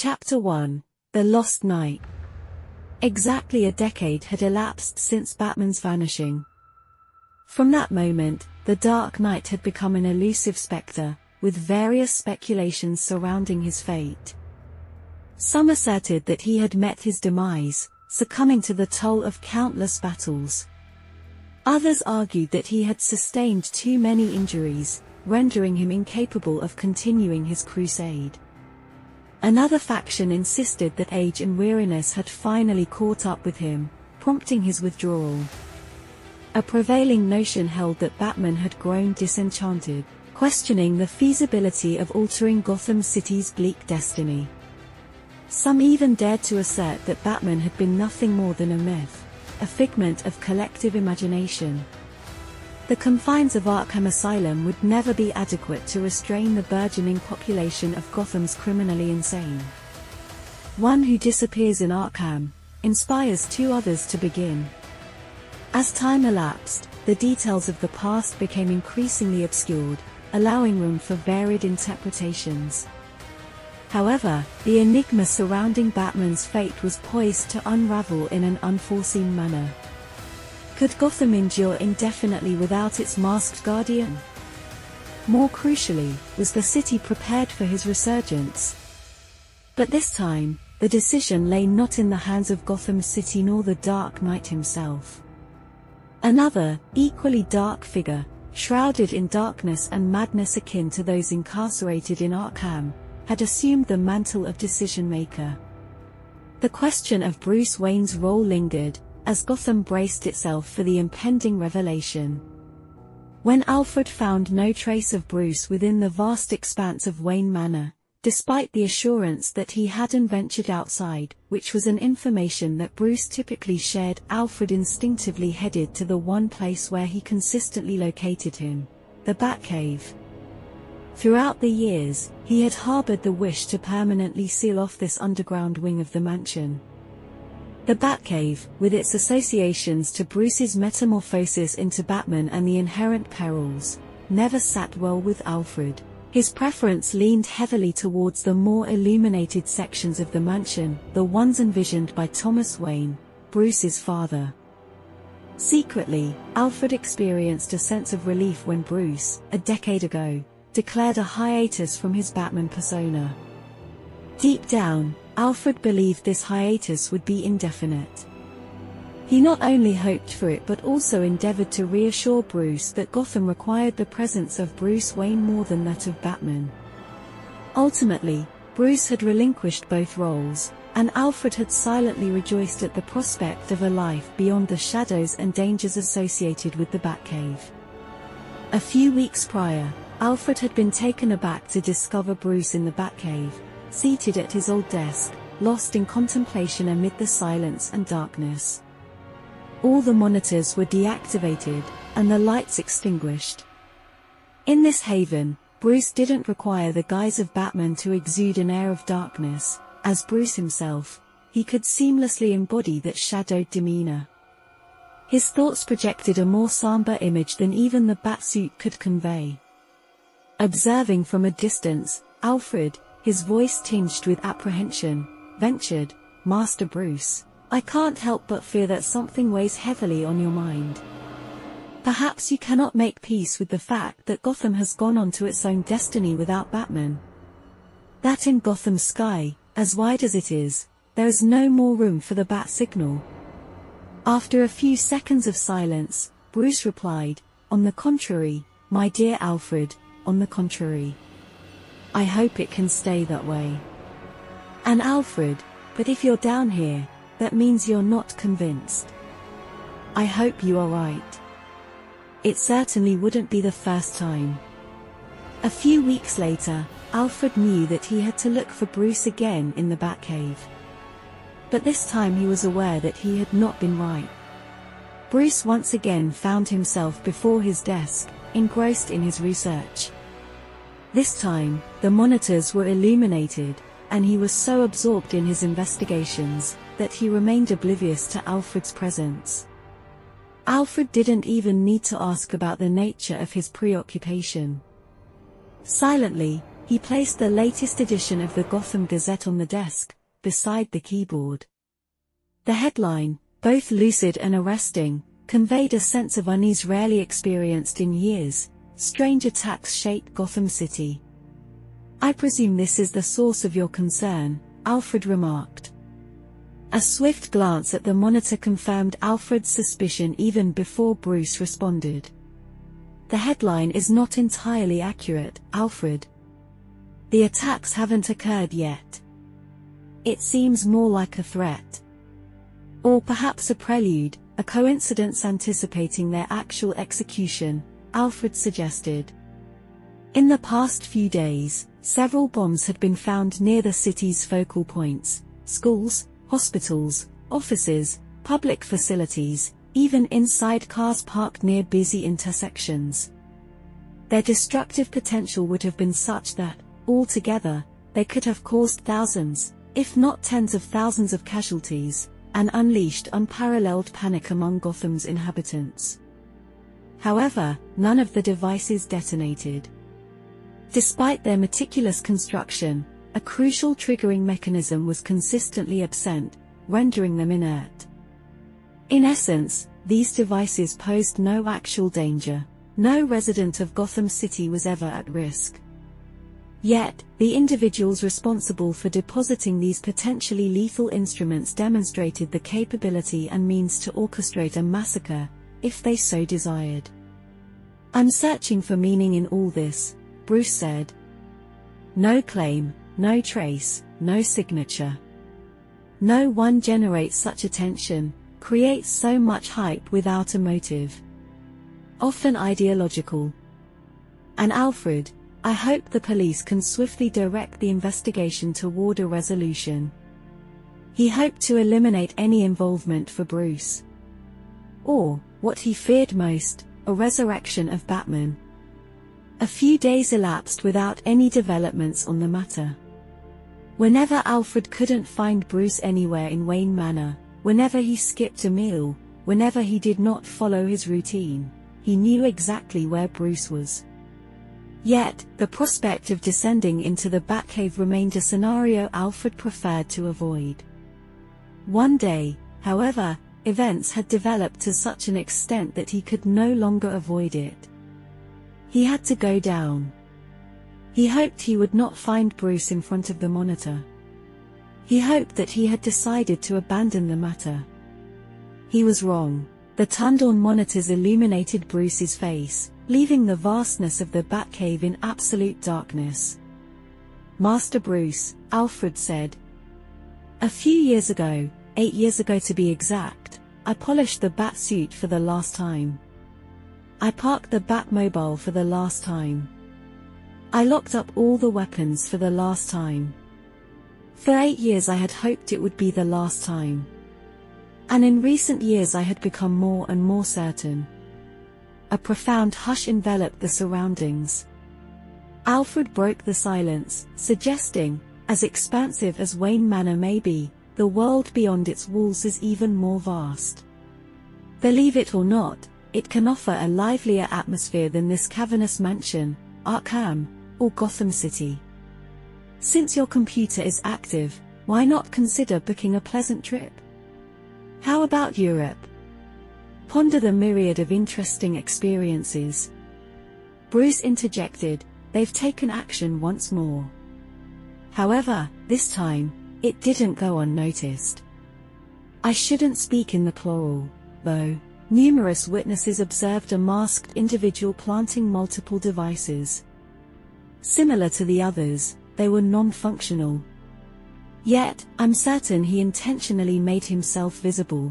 Chapter 1 The Lost Knight Exactly a decade had elapsed since Batman's vanishing. From that moment, the Dark Knight had become an elusive spectre, with various speculations surrounding his fate. Some asserted that he had met his demise, succumbing to the toll of countless battles. Others argued that he had sustained too many injuries, rendering him incapable of continuing his crusade. Another faction insisted that age and weariness had finally caught up with him, prompting his withdrawal. A prevailing notion held that Batman had grown disenchanted, questioning the feasibility of altering Gotham City's bleak destiny. Some even dared to assert that Batman had been nothing more than a myth, a figment of collective imagination. The confines of Arkham Asylum would never be adequate to restrain the burgeoning population of Gotham's criminally insane. One who disappears in Arkham inspires two others to begin. As time elapsed, the details of the past became increasingly obscured, allowing room for varied interpretations. However, the enigma surrounding Batman's fate was poised to unravel in an unforeseen manner. Could Gotham endure indefinitely without its masked guardian? More crucially, was the city prepared for his resurgence? But this time, the decision lay not in the hands of Gotham City nor the Dark Knight himself. Another, equally dark figure, shrouded in darkness and madness akin to those incarcerated in Arkham, had assumed the mantle of decision-maker. The question of Bruce Wayne's role lingered, as Gotham braced itself for the impending revelation. When Alfred found no trace of Bruce within the vast expanse of Wayne Manor, despite the assurance that he hadn't ventured outside, which was an information that Bruce typically shared, Alfred instinctively headed to the one place where he consistently located him, the Batcave. Throughout the years, he had harbored the wish to permanently seal off this underground wing of the mansion. The Batcave, with its associations to Bruce's metamorphosis into Batman and the inherent perils, never sat well with Alfred. His preference leaned heavily towards the more illuminated sections of the mansion, the ones envisioned by Thomas Wayne, Bruce's father. Secretly, Alfred experienced a sense of relief when Bruce, a decade ago, declared a hiatus from his Batman persona. Deep down, Alfred believed this hiatus would be indefinite. He not only hoped for it but also endeavored to reassure Bruce that Gotham required the presence of Bruce Wayne more than that of Batman. Ultimately, Bruce had relinquished both roles, and Alfred had silently rejoiced at the prospect of a life beyond the shadows and dangers associated with the Batcave. A few weeks prior, Alfred had been taken aback to discover Bruce in the Batcave, seated at his old desk, lost in contemplation amid the silence and darkness. All the monitors were deactivated, and the lights extinguished. In this haven, Bruce didn't require the guise of Batman to exude an air of darkness, as Bruce himself, he could seamlessly embody that shadowed demeanor. His thoughts projected a more somber image than even the Batsuit could convey. Observing from a distance, Alfred, his voice tinged with apprehension, ventured, Master Bruce, I can't help but fear that something weighs heavily on your mind. Perhaps you cannot make peace with the fact that Gotham has gone on to its own destiny without Batman. That in Gotham's sky, as wide as it is, there is no more room for the bat signal. After a few seconds of silence, Bruce replied, On the contrary, my dear Alfred, on the contrary. I hope it can stay that way. And Alfred, but if you're down here, that means you're not convinced. I hope you are right. It certainly wouldn't be the first time. A few weeks later, Alfred knew that he had to look for Bruce again in the Batcave. But this time he was aware that he had not been right. Bruce once again found himself before his desk, engrossed in his research. This time, the monitors were illuminated, and he was so absorbed in his investigations, that he remained oblivious to Alfred's presence. Alfred didn't even need to ask about the nature of his preoccupation. Silently, He placed the latest edition of the Gotham Gazette on the desk, beside the keyboard. The headline, both lucid and arresting, conveyed a sense of unease rarely experienced in years. Strange attacks shake Gotham City. I presume this is the source of your concern, Alfred remarked. A swift glance at the monitor confirmed Alfred's suspicion even before Bruce responded. The headline is not entirely accurate, Alfred. The attacks haven't occurred yet. It seems more like a threat. Or perhaps a prelude, a coincidence anticipating their actual execution, Alfred suggested. In the past few days, several bombs had been found near the city's focal points, schools, hospitals, offices, public facilities, even inside cars parked near busy intersections. Their destructive potential would have been such that, altogether, they could have caused thousands, if not tens of thousands of casualties, and unleashed unparalleled panic among Gotham's inhabitants. However, none of the devices detonated. Despite their meticulous construction, a crucial triggering mechanism was consistently absent, rendering them inert. In essence, these devices posed no actual danger. No resident of Gotham City was ever at risk. Yet, the individuals responsible for depositing these potentially lethal instruments demonstrated the capability and means to orchestrate a massacre, if they so desired. I'm searching for meaning in all this, Bruce said. No claim, no trace, no signature. No one generates such attention, creates so much hype without a motive. Often ideological. And Alfred, I hope the police can swiftly direct the investigation toward a resolution. He hoped to eliminate any involvement for Bruce. Or, what he feared most, a resurrection of Batman. A few days elapsed without any developments on the matter. Whenever Alfred couldn't find Bruce anywhere in Wayne Manor, whenever he skipped a meal, whenever he did not follow his routine, he knew exactly where Bruce was. Yet, the prospect of descending into the Batcave remained a scenario Alfred preferred to avoid. One day, however, events had developed to such an extent that he could no longer avoid it. He had to go down. He hoped he would not find Bruce in front of the monitor. He hoped that he had decided to abandon the matter. He was wrong. The turned-on monitors illuminated Bruce's face, leaving the vastness of the Batcave in absolute darkness. Master Bruce, Alfred said. A few years ago, eight years ago to be exact, I polished the Bat suit for the last time. I parked the Batmobile for the last time. I locked up all the weapons for the last time. For eight years I had hoped it would be the last time. And in recent years I had become more and more certain. A profound hush enveloped the surroundings. Alfred broke the silence, suggesting, as expansive as Wayne Manor may be, the world beyond its walls is even more vast. Believe it or not, it can offer a livelier atmosphere than this cavernous mansion, Arkham, or Gotham City. Since your computer is active, why not consider booking a pleasant trip? How about Europe? Ponder the myriad of interesting experiences. Bruce interjected, they've taken action once more. However, this time, it didn't go unnoticed. I shouldn't speak in the plural, though. Numerous witnesses observed a masked individual planting multiple devices. Similar to the others, they were non-functional. Yet, I'm certain he intentionally made himself visible.